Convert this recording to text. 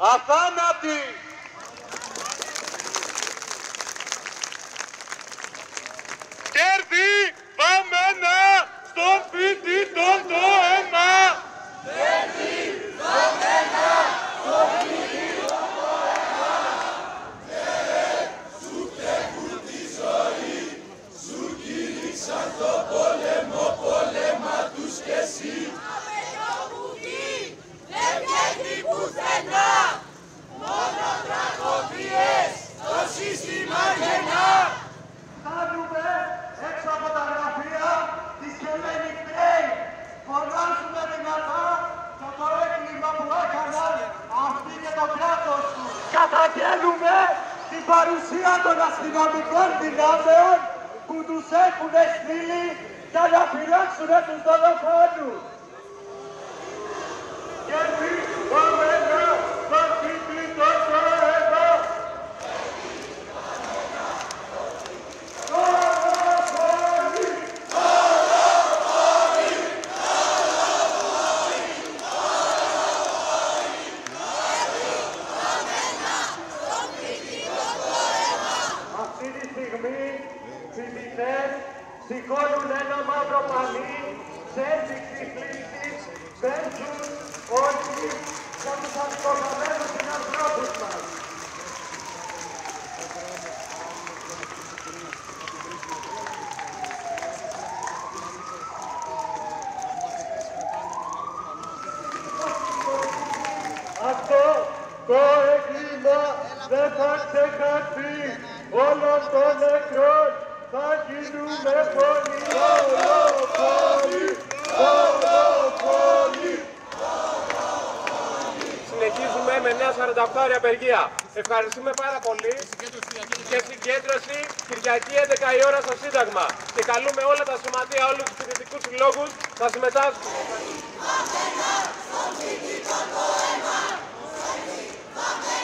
Αθάνατη! Κέρδη βαμμένα στον φοιτητών το παρουσία των αστυνομικών δυνάμεων που τους έχουν στείλει για να φυλάξουν τους δολοφόνους. Κέρδη σηκώνουν ένα μαύρο πανί σε ένδειξη θλίψης, μπαίνουν όλοι για τους αυτοκαμένους συνανθρώπους μας. Αυτό το έγκλημα δεν θα ξεχαθεί όλων των νεκρών θα γίνουμε φωνή Δολοφόνοι, δολοφόνοι Συνεχίζουμε με νέα 48 ώρια απεργία. Ευχαριστούμε πάρα πολύ και συγκέντρωση Κυριακή 11 η ώρα στο Σύνταγμα. Και καλούμε όλα τα σωματεία, όλους τους φοιτητικούς συλλόγους να συμμετάσχουν. Βαμμένα